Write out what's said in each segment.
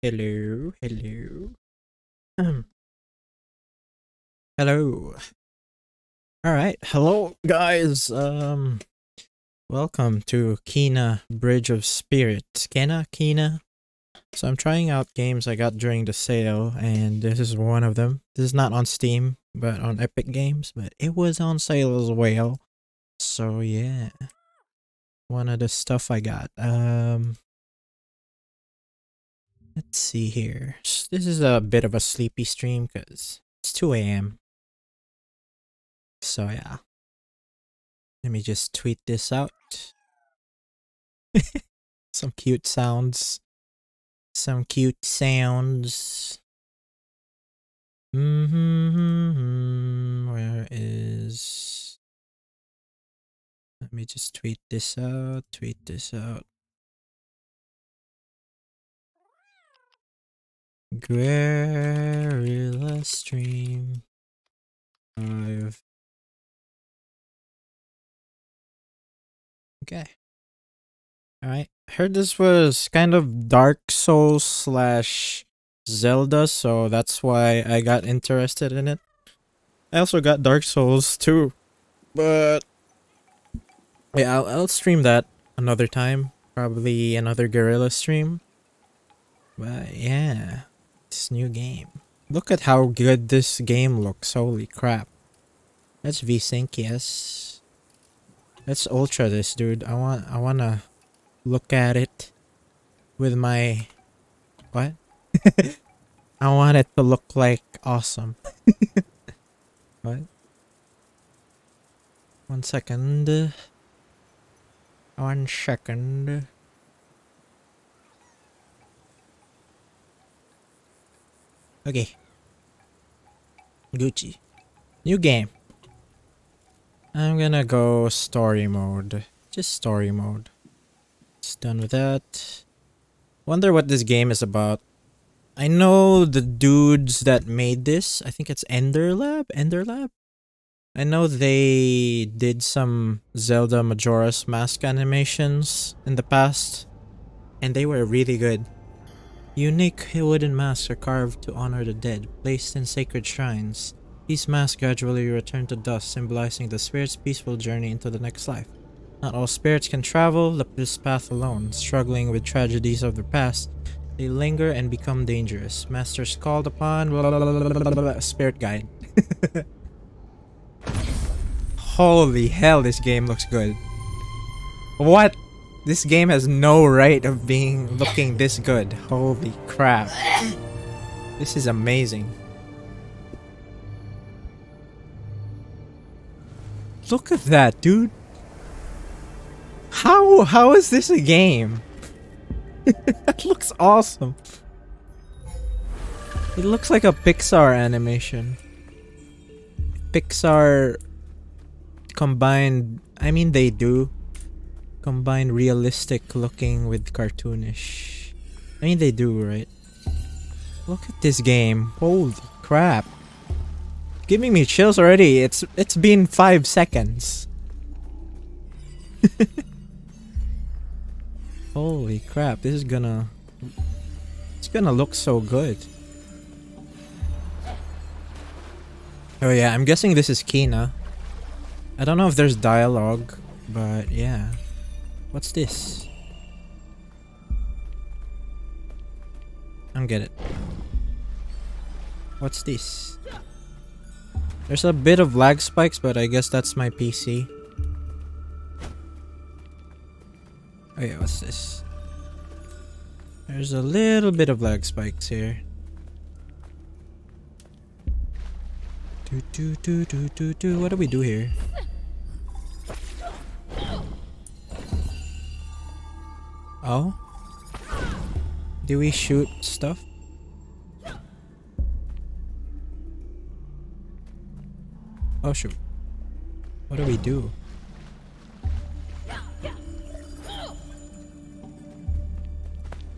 Hello, hello. Um, hello. All right, hello guys. Um, welcome to Kena Bridge of Spirits. Kena, Kena. So I'm trying out games I got during the sale, and this is one of them. This is not on Steam, but on Epic Games, but it was on sale as well. So yeah, one of the stuff I got. Um, Let's see here. This is a bit of a sleepy stream because it's 2 a.m. So yeah. Let me just tweet this out. Some cute sounds. Some cute sounds. Mm hmm. Where is... Let me just tweet this out, tweet this out. Guerrilla Stream 5. Okay. Alright. Heard this was kind of Dark Souls slash Zelda, so that's why I got interested in it. I also got Dark Souls too, but yeah, I'll, I'll stream that another time. Probably another Guerrilla stream. But yeah. This new game. Look at how good this game looks. Holy crap. Let's VSync, yes. Let's ultra this, dude. I want I wanna look at it with my what? I want it to look like awesome. what? One second. One second. Okay. Gucci. New game. I'm gonna go story mode. Just story mode. It's done with that. Wonder what this game is about. I know the dudes that made this. I think it's Ember Lab? Ember Lab? I know they did some Zelda Majora's Mask animations in the past. And they were really good. Unique wooden masks are carved to honor the dead, placed in sacred shrines. These masks gradually return to dust, symbolizing the spirit's peaceful journey into the next life. Not all spirits can travel this path alone. Struggling with tragedies of the past, they linger and become dangerous. Masters called upon... Spirit guide. Holy hell, this game looks good. What? This game has no right of being looking this good. Holy crap. This is amazing. Look at that, dude. How how is this a game? that looks awesome. It looks like a Pixar animation. Pixar combined, I mean they do, combine realistic looking with cartoonish. I mean, they do, right? Look at this game. Holy crap. Giving me chills already. It's It's been five seconds. Holy crap, this is gonna... It's gonna look so good. Oh yeah, I'm guessing this is Kena. I don't know if there's dialogue, but yeah. What's this? I don't get it. What's this? There's a bit of lag spikes, but I guess that's my PC. Oh yeah, what's this? There's a little bit of lag spikes here. Do do do do do do. What do we do here? Oh? Do we shoot stuff? Oh shoot. What do we do?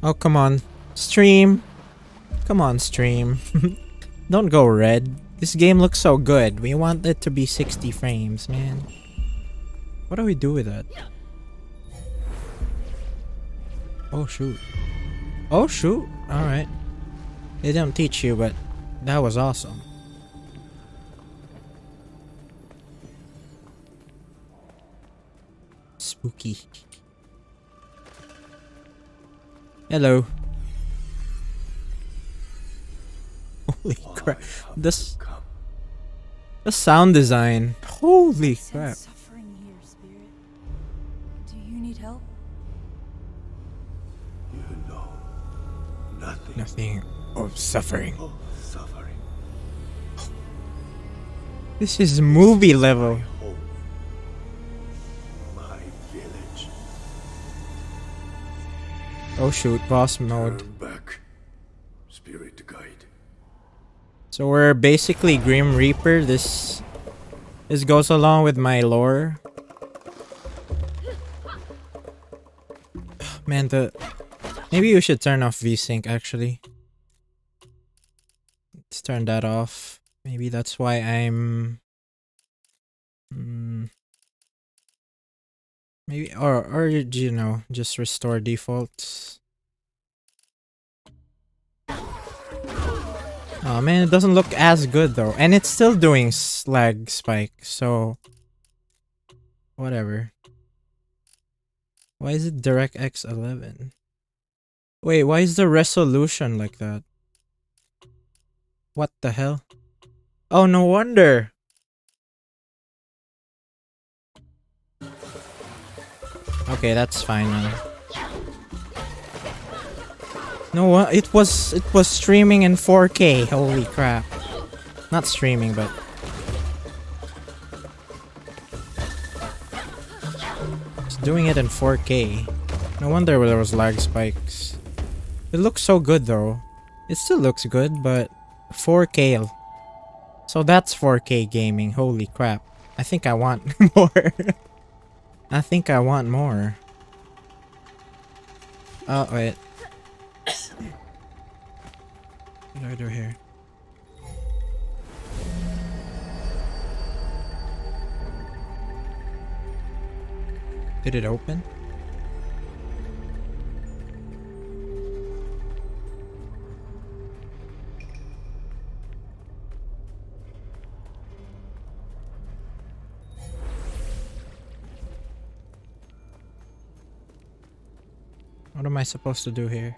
Oh come on. Stream! Come on stream. Don't go red. This game looks so good. We want it to be 60 frames, man. What do we do with that? Oh shoot. Oh shoot. Alright. They don't teach you, but that was awesome. Spooky. Hello. Holy crap. This the sound design. Holy crap. Nothing of suffering. of suffering. This is movie level. Home. My village. Oh shoot, boss mode. Back. Spirit guide. So we're basically Grim Reaper. This this goes along with my lore. Man, the maybe you should turn off VSync actually. Let's turn that off. Maybe that's why I'm. Mm, maybe or or you know just restore defaults. Oh man, it doesn't look as good though. And it's still doing slag spike, so... Whatever. Why is it DirectX 11? Wait, why is the resolution like that? What the hell? Oh, no wonder! Okay, that's fine now. No, uh, it was it was streaming in 4K. Holy crap! Not streaming, but it's doing it in 4K. No wonder there was lag spikes. It looks so good though. It still looks good, but 4K. So that's 4K gaming. Holy crap! I think I want more. I think I want more. Oh wait. What do I do here? Did it open? What am I supposed to do here?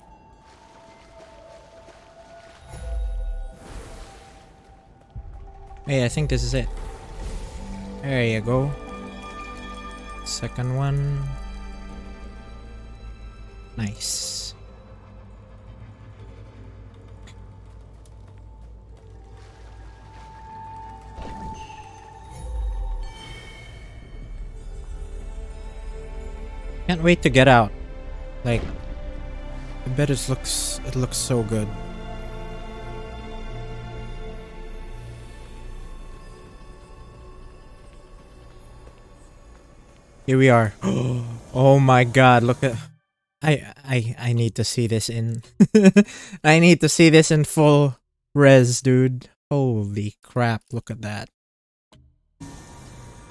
Hey, I think this is it. There you go. Second one. Nice. Can't wait to get out. Like, I bet it looks it looks so good. Here we are. Oh my god, look at I I I need to see this in I need to see this in full res, dude. Holy crap, look at that.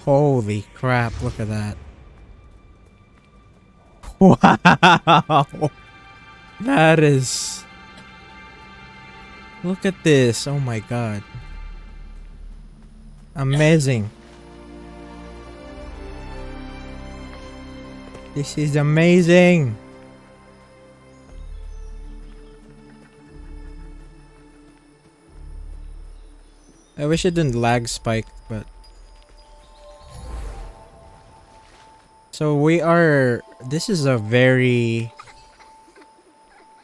Holy crap, look at that. Wow. That is Look at this. Oh my god. Amazing. This is amazing. I wish it didn't lag spike, but So we are this is a very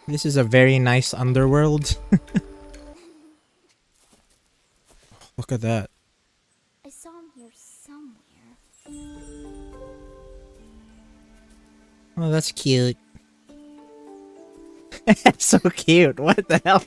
This is a very nice underworld. Look at that. I saw him here somewhere. Oh, that's cute. so cute. What the hell?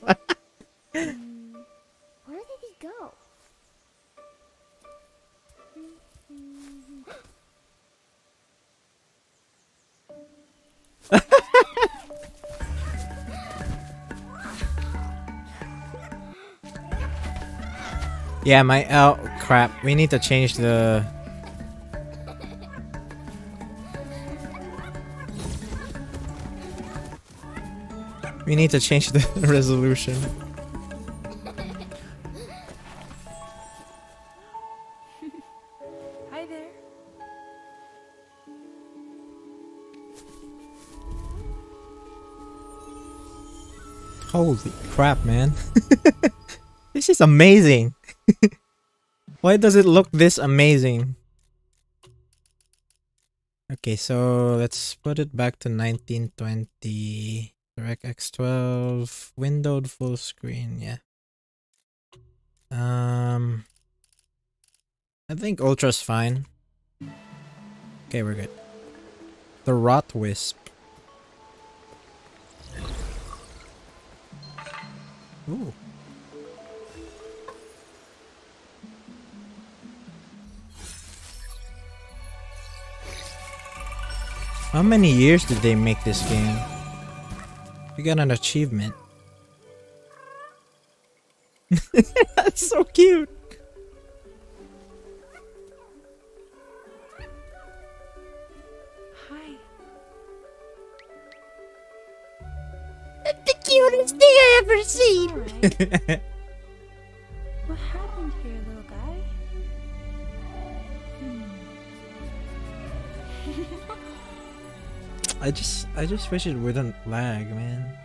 Yeah, my oh crap. We need to change the We need to change the resolution. Holy crap, man. this is amazing. Why does it look this amazing? Okay, so let's put it back to 1920. DirectX 12, windowed full screen, yeah. Um, I think Ultra's fine. Okay, we're good. The Rot Wisp. Ooh. How many years did they make this game? We got an achievement. That's so cute. Cutest thing I ever seen. Alright. what happened here, little guy? Hmm. I just I just wish it wouldn't lag, man.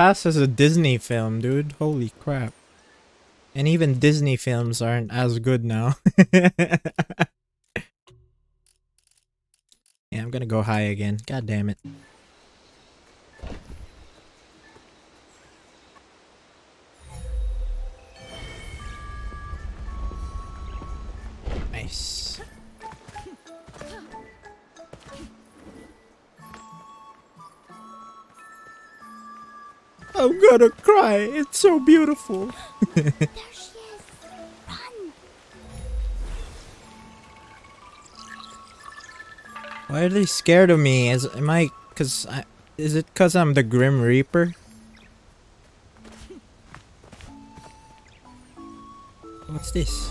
As a Disney film, dude. Holy crap. And even Disney films aren't as good now. yeah, I'm gonna go high again. God damn it. Nice. I'm gonna cry. It's so beautiful. There she is. Run. Why are they scared of me? Is am I cuz I is it cuz I'm the Grim Reaper? What's this?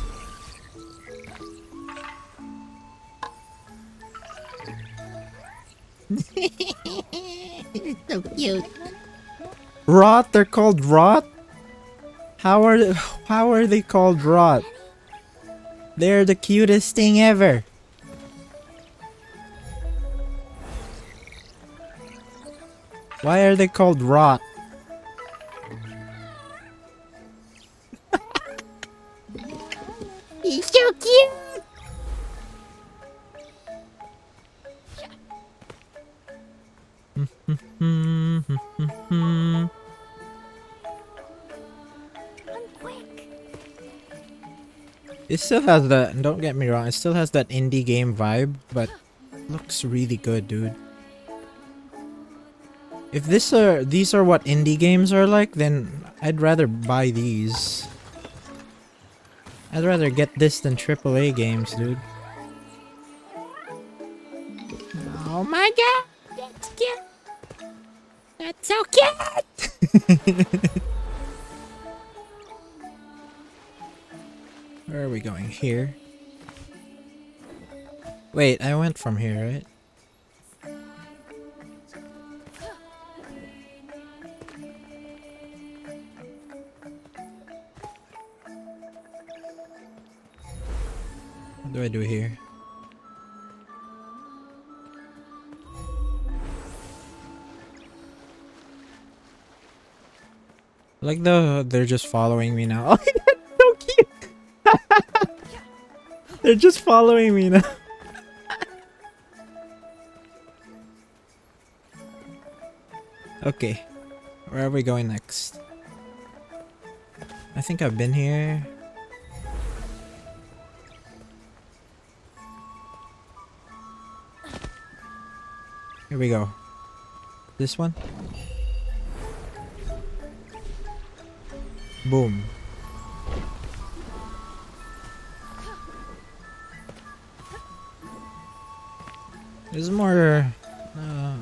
So cute. Rot? They're called rot? How are they, how are they called rot? They're the cutest thing ever. Why are they called rot? Still has that, don't get me wrong, it still has that indie game vibe, but looks really good, dude. If this are these are what indie games are like, then I'd rather buy these. I'd rather get this than AAA games, dude. Oh my god. That's cute. That's so cute. Here? Wait, I went from here, right? What do I do here? Like the they're just following me now. they're just following me now. okay. Where are we going next? I think I've been here. Here we go. This one? Boom. There's more. Uh,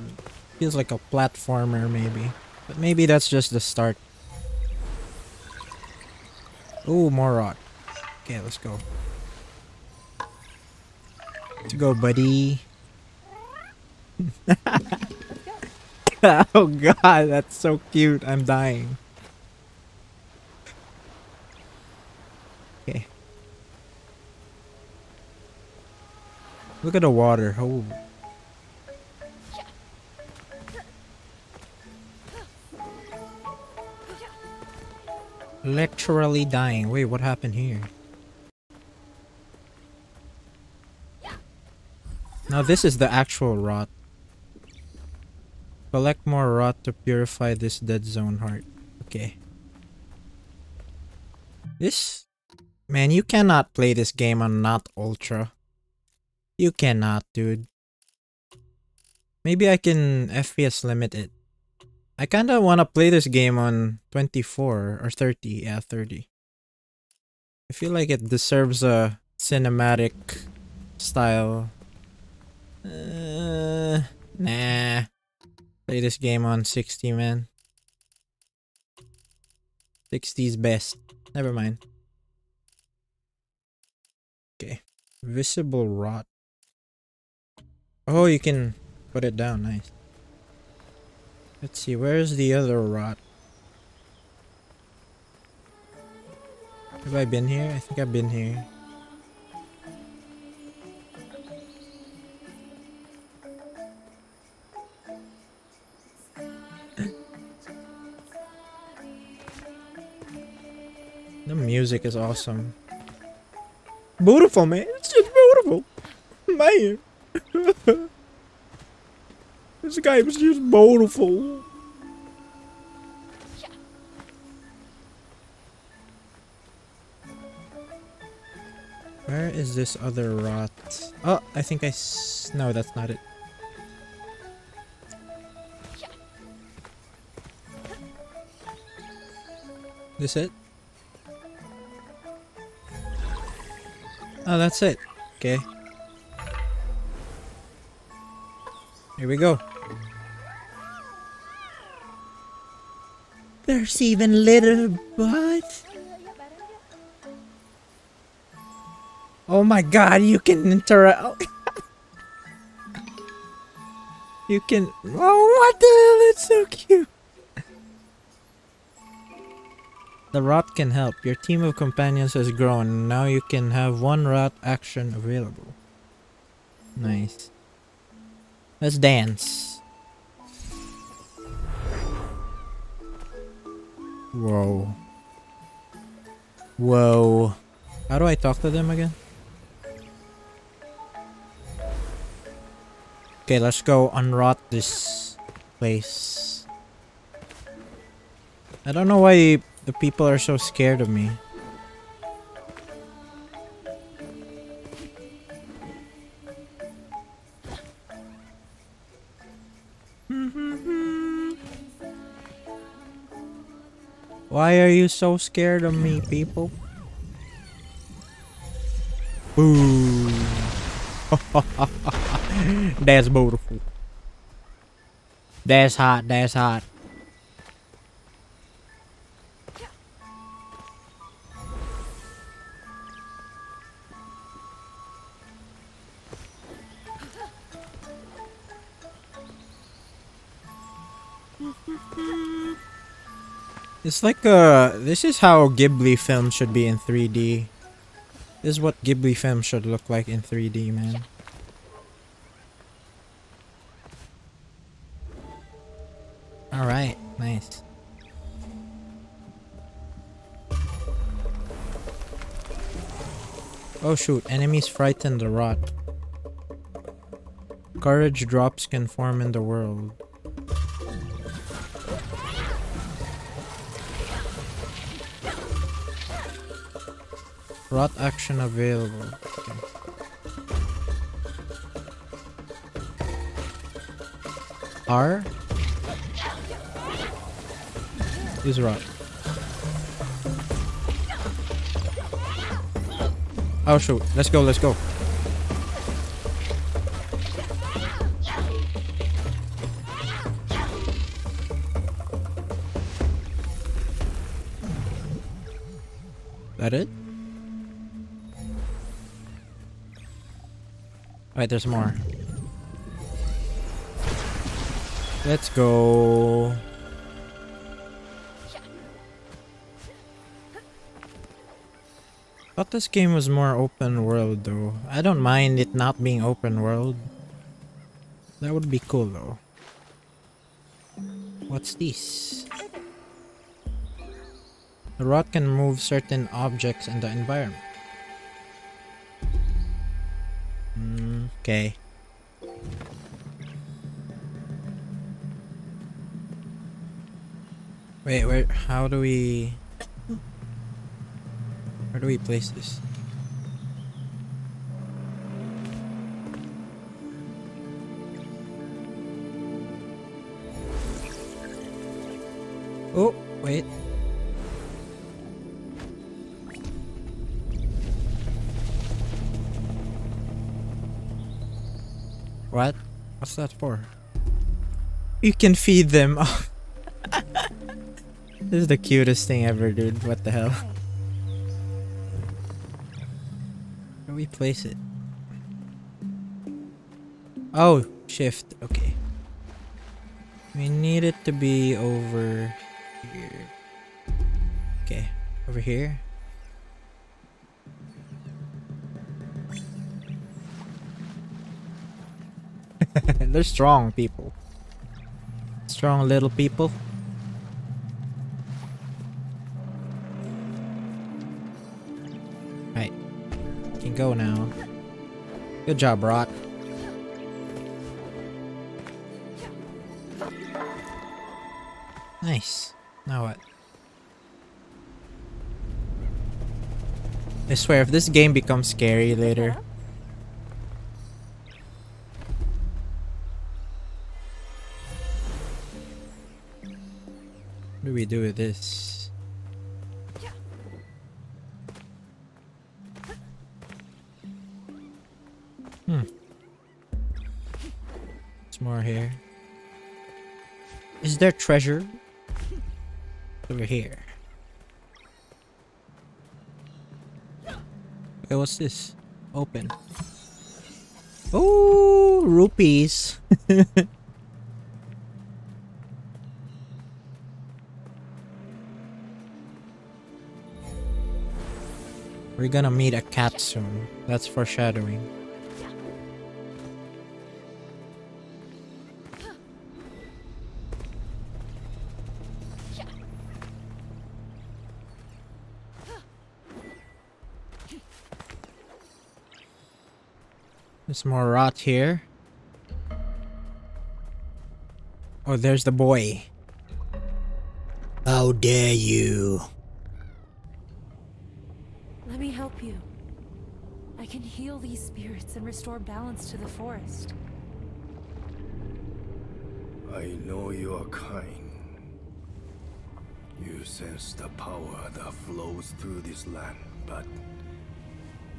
Feels like a platformer maybe. But maybe that's just the start. Ooh, more rot. Okay, let's go. Let's go, buddy. oh god, that's so cute. I'm dying. Okay. Look at the water. Oh. Literally dying. Wait, what happened here? Now this is the actual rot. Collect more rot to purify this dead zone heart. Okay. This... Man, you cannot play this game on not ultra. You cannot, dude. Maybe I can FPS limit it. I kinda wanna play this game on 24 or 30. Yeah, 30. I feel like it deserves a cinematic style. Uh, nah. Play this game on 60, man. 60's best. Never mind. Okay. Visible rot. Oh, you can put it down. Nice. Let's see, where's the other rot? Have I been here? I think I've been here. the music is awesome. Beautiful, man. It's just beautiful. Man. this game is just beautiful. Where is this other rot? Oh, I think I No, that's not it. This it? Oh, that's it. Okay. Here we go. There's even little but. Oh my god, you can interact. you can. Oh, what the hell? It's so cute. The rot can help. Your team of companions has grown. Now you can have one rot action available. Nice. Let's dance. Whoa. Whoa. How do I talk to them again? Okay, let's go unrot this place. I don't know why the people are so scared of me. Why are you so scared of me, people? Boo. that's beautiful. That's hot, that's hot. It's like uh this is how Ghibli films should be in 3D. This is what Ghibli films should look like in 3D, man. Alright, nice. Oh shoot, enemies frighten the rot. Courage drops can form in the world. Rot action available. Okay. R? Use rot. Oh shoot, let's go, let's go. Wait, there's more. Let's go. Thought this game was more open world though. I don't mind it not being open world. That would be cool though. What's this? The Rot can move certain objects in the environment. Okay. Wait, where? How do we? Where do we place this? Oh, wait. What? What's that for? You can feed them. this is the cutest thing ever, dude. What the hell? Where we place it? Oh, shift. Okay. We need it to be over here. Okay, over here. They're strong people. Strong little people. Right. Can go now. Good job, Rot. Nice. Now what? I swear, if this game becomes scary later, do with this? Hmm. There's more here. Is there treasure? Over here. Wait, what's this? Open. Oh, rupees. We're gonna meet a cat soon. That's foreshadowing. There's more rot here. Oh, there's the boy. How dare you? Let me help you. I can heal these spirits and restore balance to the forest. I know you are kind. You sense the power that flows through this land, but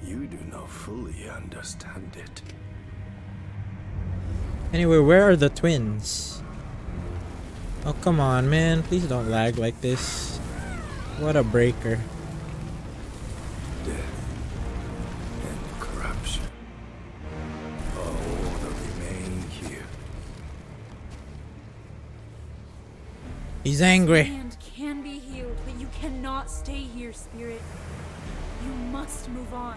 you do not fully understand it. Anyway, where are the twins? Oh, come on, man. Please don't lag like this. What a breaker. He's angry. Land can be healed, but you cannot stay here, spirit. You must move on.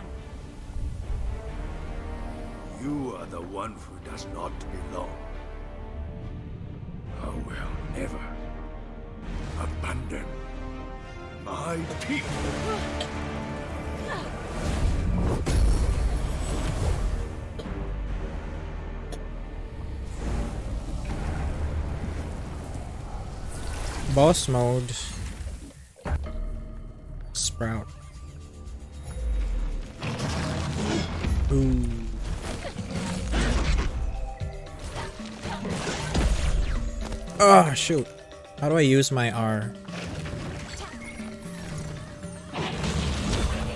You are the one who does not belong. I will never abandon my people. Boss mode. Sprout. Ooh. Oh, shoot. How do I use my R?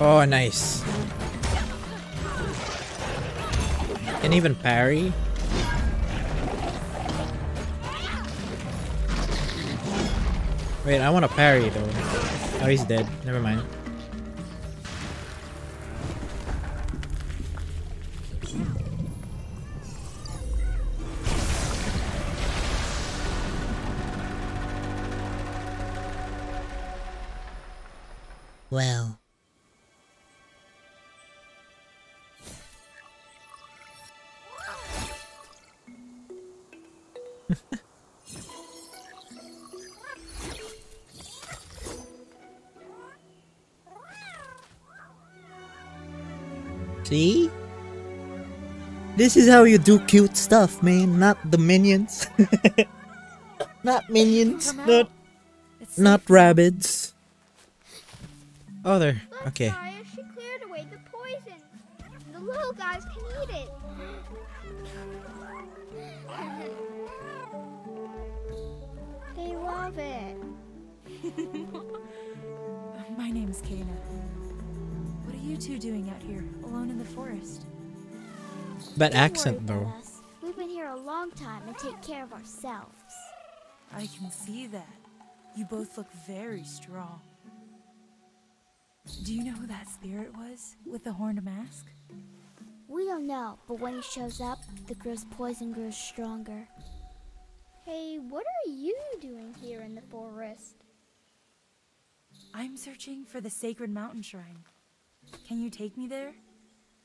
Oh, nice. Can even parry? Wait, I want to parry though. Oh, he's dead. Never mind. See? This is how you do cute stuff, man. Not the minions. not minions. Come Not not rabbits. Oh, there. Okay. Bad Don't accent, though. us. We've been here a long time and take care of ourselves. I can see that. You both look very strong. Do you know who that spirit was with the horned mask? We don't know, but when he shows up, the girl's poison grows stronger. Hey, what are you doing here in the forest? I'm searching for the sacred mountain shrine. Can you take me there?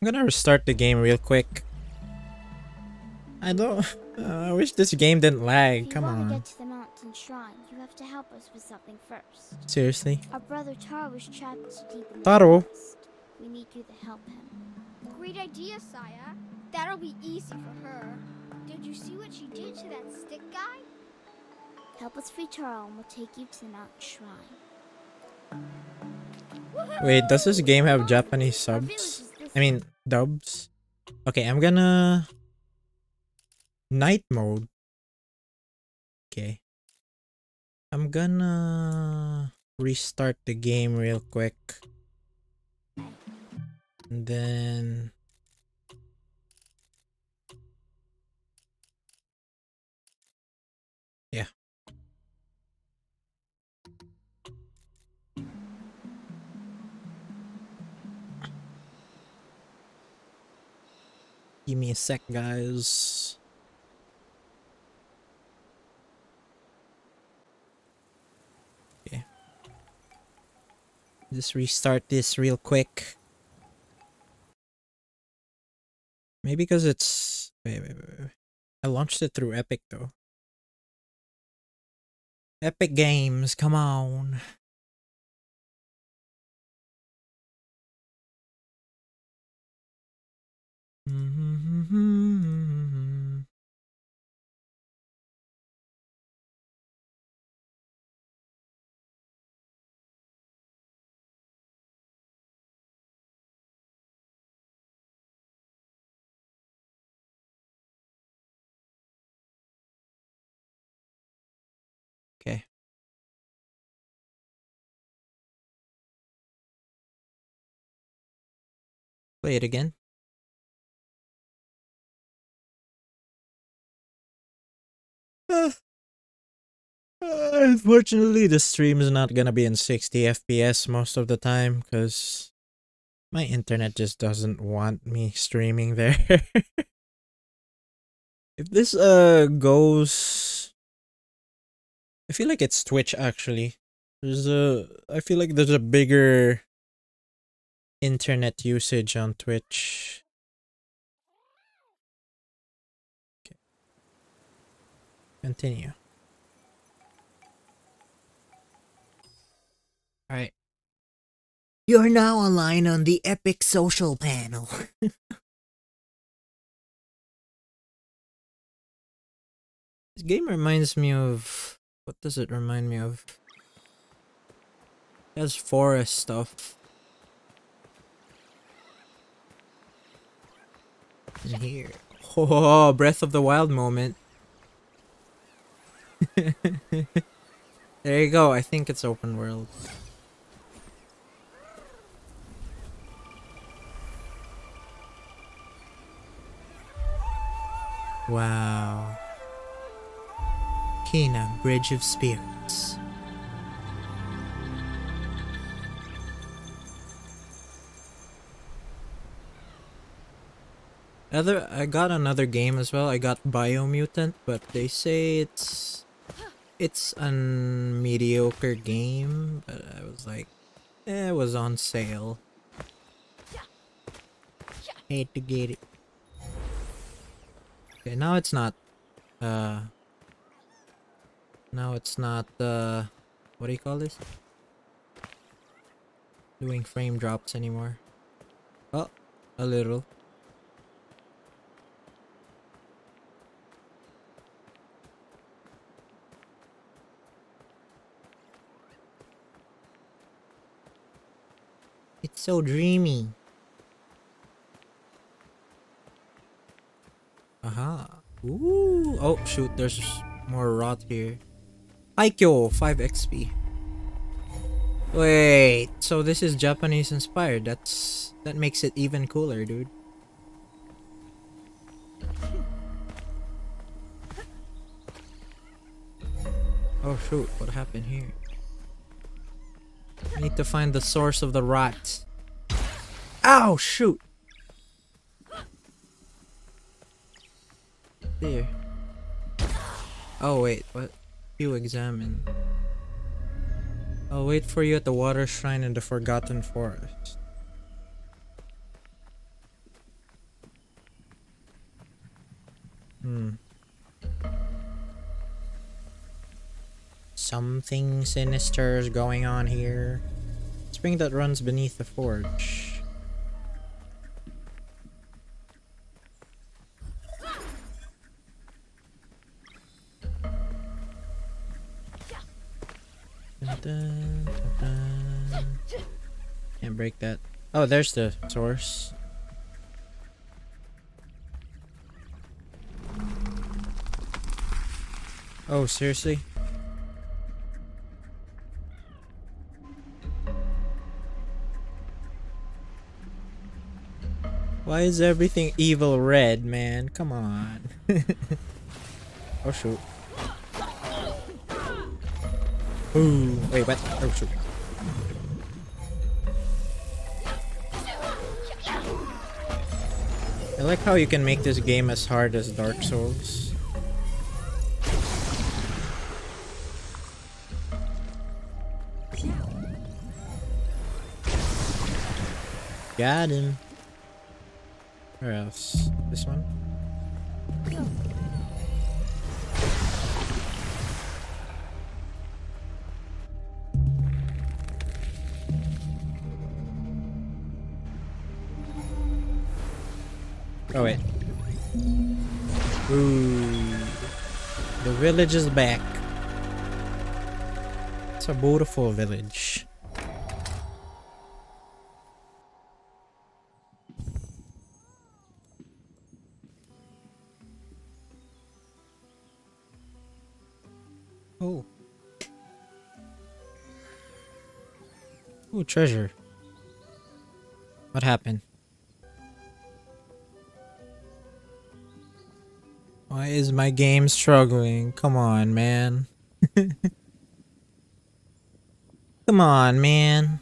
I'm gonna restart the game real quick. I don't. Uh, I wish this game didn't If lag. you Come on. get to the mountain shrine, you have to help us with something first. Seriously? Our brother Taro is trapped deep in the Taro? forest. We need you to help him. Great idea, Saya. That'll be easy for her. Did you see what she did to that stick guy? Help us free Taro and we'll take you to the mountain shrine. Wait, does this game have Japanese subs? I mean, dubs? Okay, I'm gonna. Night mode. Okay. I'm gonna restart the game real quick. And then. Yeah. Give me a sec, guys. Just restart this real quick. Maybe because it's. Wait, wait, wait, wait. I launched it through Epic though. Epic Games, come on. Mm-hmm, mm-hmm, mm-hmm, Okay. Play it again. Uh, unfortunately, the stream is not gonna be in 60 FPS most of the time because my internet just doesn't want me streaming there. if this uh goes, I feel like it's Twitch actually. There's a, I feel like there's a bigger internet usage on Twitch. Okay. Continue. Alright. You're now online on the Epic Social panel. this game reminds me of. What does it remind me of? It has forest stuff. In here. Oh, Breath of the Wild moment. there you go. I think it's open world. Wow. Kena, Bridge of Spirits. Other, I got another game as well. I got Biomutant, but they say it's it's a mediocre game. But I was like, It was on sale. Hate to get it. Okay, now it's not. Uh. Now it's not. Uh. What do you call this? Doing frame drops anymore. Oh, a little. It's so dreamy. Aha. Ooh. Oh, shoot. There's more rot here. Aikyo, 5 XP. Wait. So this is Japanese inspired. That's that makes it even cooler, dude. Oh shoot, what happened here? I need to find the source of the rot. Ow, shoot! There. Oh wait, what? You examine. I'll wait for you at the water shrine in the Forgotten Forest. Hmm. Something sinister is going on here. Spring that runs beneath the forge. Dun, dun, dun. Can't break that. Oh, there's the source. Oh, seriously? Why is everything evil red, man? Come on. oh shoot. Ooh, wait, what? Oh shoot. I like how you can make this game as hard as Dark Souls. Got him. Where else? This one? Oh wait. Ooh. The village is back. It's a beautiful village. Oh. Ooh, treasure. What happened? Why is my game struggling? Come on, man. Come on, man.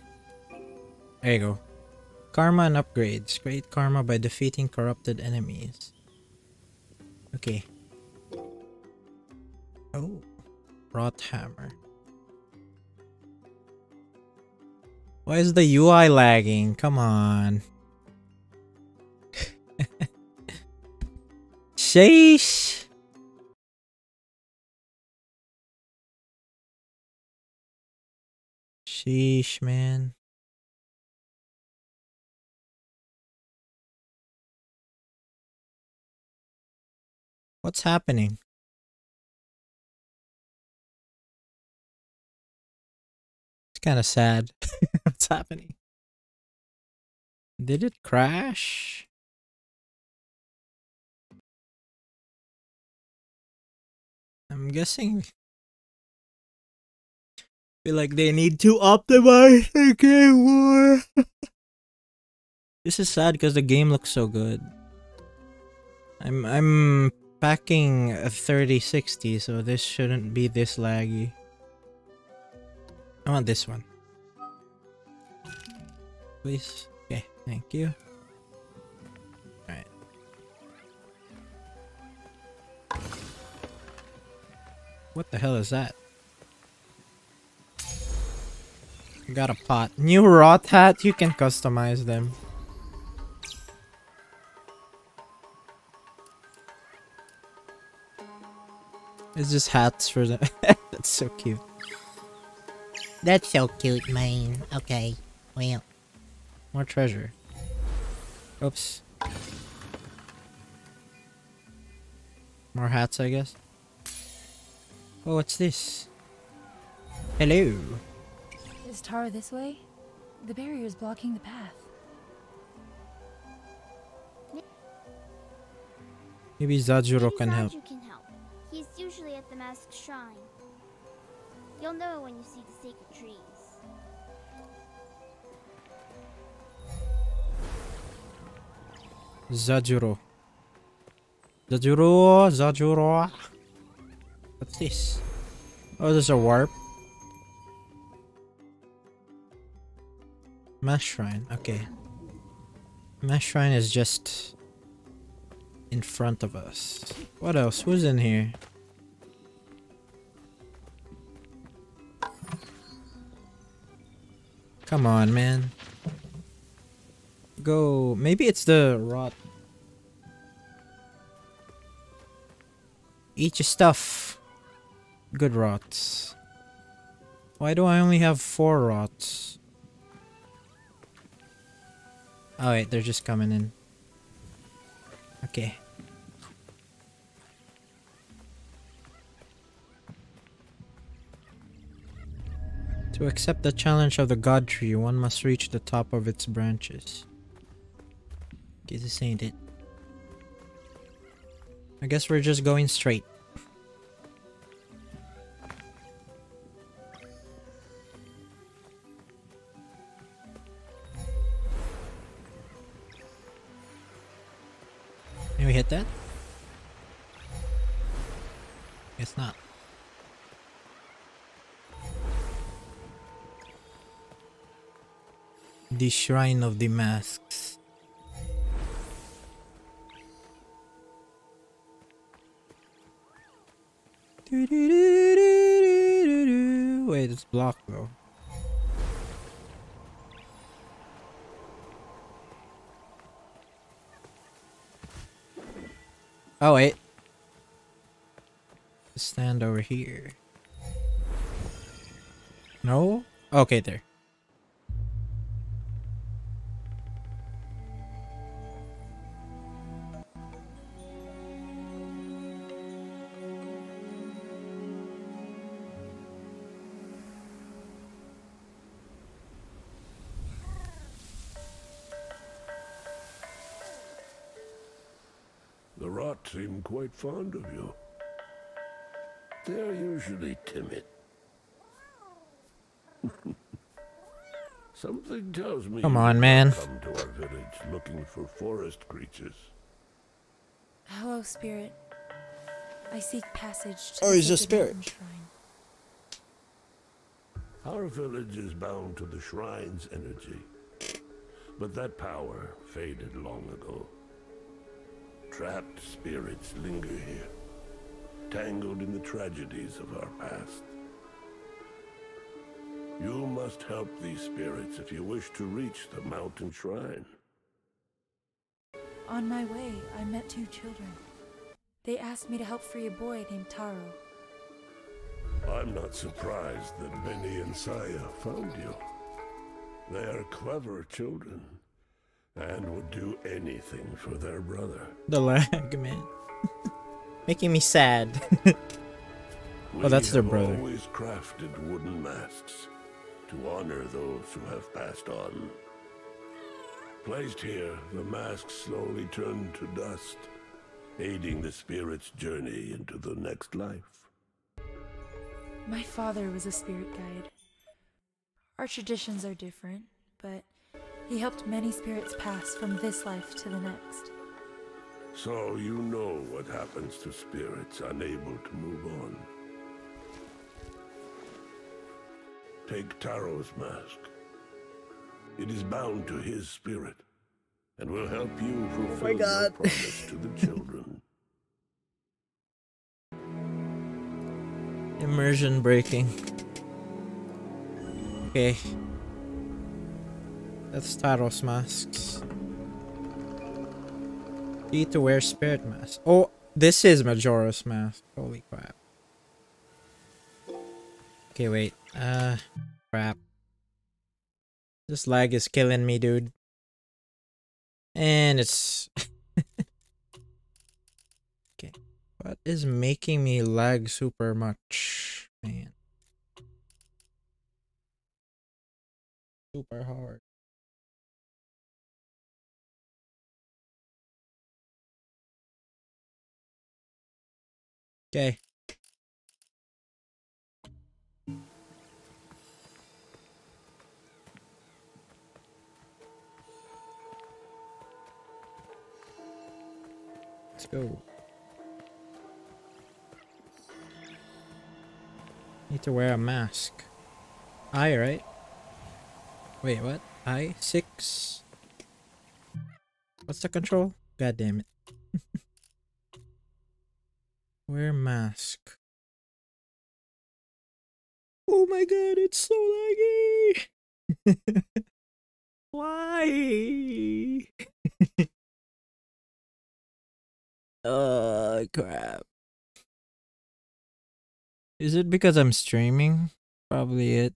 There you go. Karma and upgrades. Create karma by defeating corrupted enemies. Okay. Oh. Rot hammer. Why is the UI lagging? Come on. Sheesh. Sheesh, man. What's happening? It's kind of sad. What's happening? Did it crash? I'm guessing. Feel like they need to optimize the game more. this is sad because the game looks so good. I'm I'm packing a 3060, so this shouldn't be this laggy. I want this one. Please. Okay, thank you. What the hell is that? Got a pot. New rot hat, you can customize them. It's just hats for them. That's so cute. That's so cute, man. Okay. Well, More treasure. Oops. More hats, I guess. Oh, what's this? Hello. Is Tara this way? The barrier is blocking the path. Maybe Zajuro can help. Zaju can help. He's usually at the masked shrine. You'll know when you see the sacred trees. Zajuro. Zajuro, Zajuro. What's this? Oh, there's a warp. Mass Shrine, okay. Mass Shrine is just in front of us. What else? Who's in here? Come on, man. Go. Maybe it's the rot. Eat your stuff. Good rots. Why do I only have four rots? Oh wait, they're just coming in. Okay. To accept the challenge of the god tree, one must reach the top of its branches. Okay, this ain't it. I guess we're just going straight. Hit that? Guess not. The Shrine of the Masks. Wait, it's blocked though. Oh wait. Stand over here. No? Okay, there. Fond of you. They're usually timid. Something tells me Come on, man. Come to our village looking for forest creatures. Hello, spirit. I seek passage to Oh, the he's a spirit. Our village is bound to the shrine's energy, but that power faded long ago. Trapped spirits linger here, tangled in the tragedies of our past. You must help these spirits if you wish to reach the mountain shrine. On my way, I met two children. They asked me to help free a boy named Taro. I'm not surprised that Beni and Saiya found you. They are clever children and would do anything for their brother. The lag, man. Making me sad. Oh, that's We their have brother. always crafted wooden masks to honor those who have passed on. Placed here, the masks slowly turn to dust, aiding the spirit's journey into the next life. My father was a spirit guide. Our traditions are different, but he helped many spirits pass from this life to the next. So you know what happens to spirits unable to move on. Take Taro's mask. It is bound to his spirit and will help you oh fulfill your promise to the children. Immersion breaking. Okay. That's Taros masks. Need to wear spirit mask. Oh, this is Majora's mask. Holy crap. Okay, wait. Uh, crap. This lag is killing me, dude. And it's... okay. What is making me lag super much? Man. Super hard. Okay. Let's go. Need to wear a mask. I, right? Wait, what? I? Six? What's the control? God damn it. Wear mask. Oh my god, it's so laggy! Why? oh crap. Is it because I'm streaming? Probably it.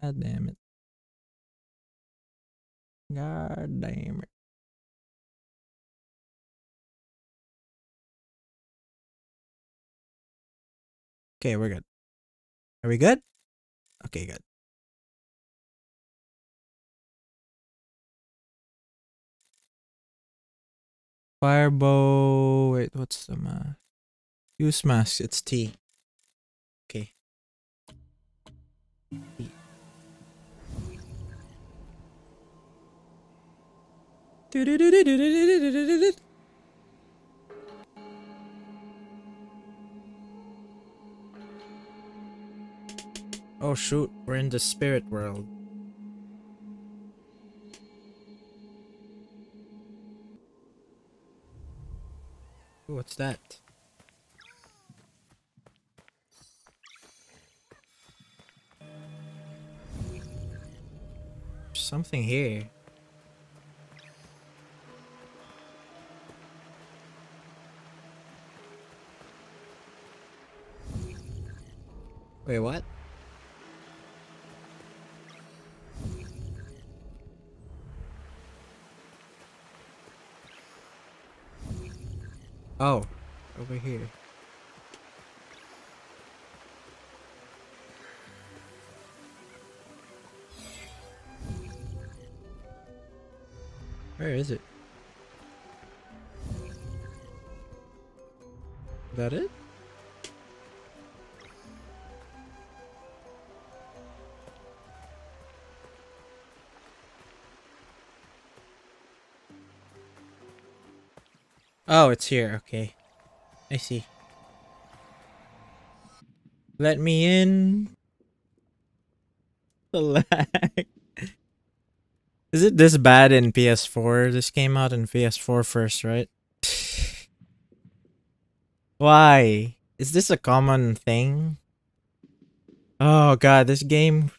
God damn it. God damn it. Okay, we're good. Are we good? Okay, good. Firebow. Wait, what's the mask? Use mask. It's T. Okay. T. Oh shoot, we're in the spirit world. Ooh, what's that? There's something here. Wait, what? Oh, over here. Where is it? That it? Oh, it's here. Okay. I see. Let me in. The lag. Is it this bad in PS4? This came out in PS4 first, right? Why? Is this a common thing? Oh god, this game...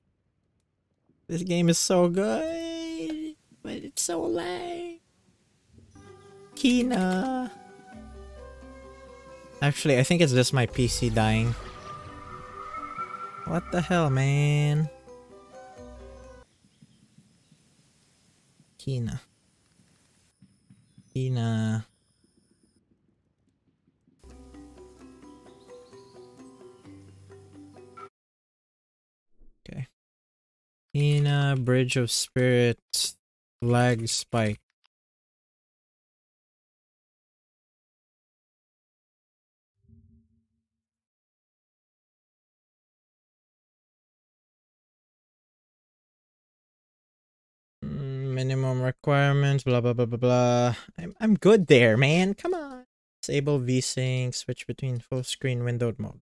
This game is so good, but it's so lag. Kena. Actually, I think it's just my PC dying. What the hell, man? Kena. Kena. Okay. Kena, Bridge of Spirits, Lag Spike. Minimum requirements, blah blah blah blah blah. I'm I'm good there, man. Come on. Disable VSync, switch between full screen windowed mode.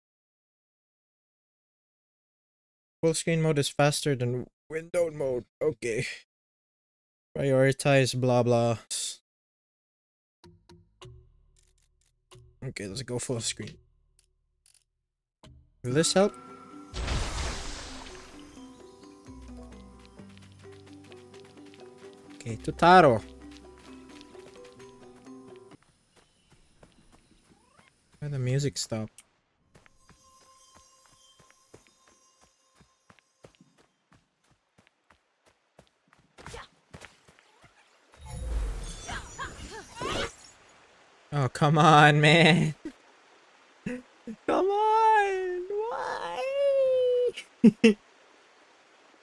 Full screen mode is faster than windowed mode. Okay. Prioritize blah blah. Okay, let's go full screen. Will this help? Okay, to Taro. Why the music stop? Oh, come on, man. come on. Why?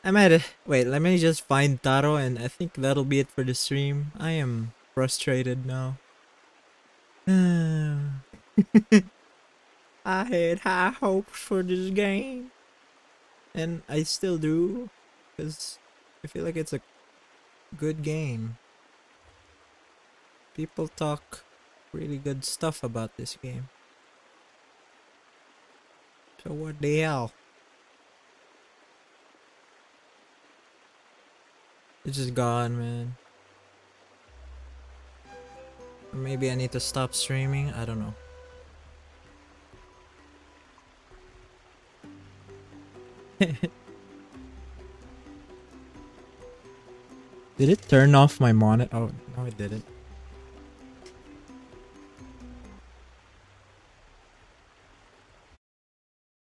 I'm at it. Wait, let me just find Taro and I think that'll be it for the stream. I am frustrated now. I had high hopes for this game. And I still do. Because I feel like it's a good game. People talk really good stuff about this game. So what the hell? It's just gone, man. Or maybe I need to stop streaming. I don't know. Did it turn off my monitor? Oh, no it didn't.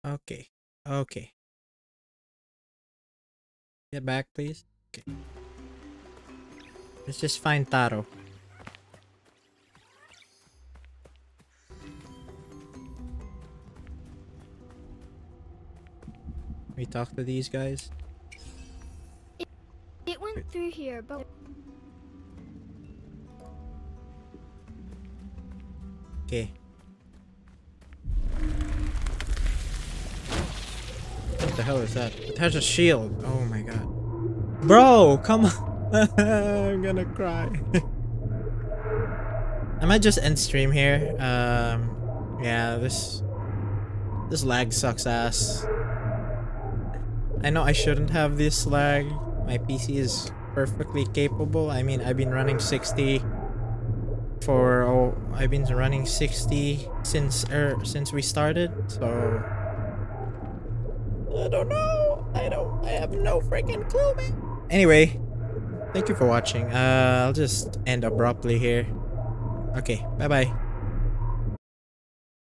Okay. Okay. Get back, please. Okay. Let's just find Taro. We talk to these guys. It went through here, but Okay. What the hell is that? It has a shield. Oh my god. Bro, come on. I'm gonna cry. I might just end stream here. Um, yeah, this this lag sucks ass. I know I shouldn't have this lag. My PC is perfectly capable. I mean, I've been running 60 for oh, I've been running 60 since er since we started. So I don't know. I don't. I have no freaking clue, man. Anyway, thank you for watching. Uh, I'll just end abruptly here. Okay, bye bye.